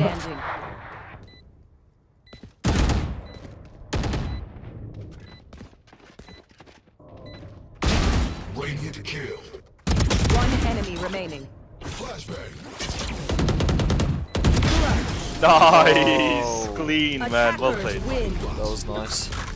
standing. Radiant kill. One enemy remaining. Flashbang. Nice! Clean, man. Well played. win. That was nice.